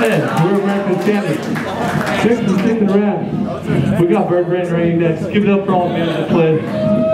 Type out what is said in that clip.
Yeah, we're American standards. Texas sticking around. We got Bird Brand Ray. next. Give it up for all the men that played.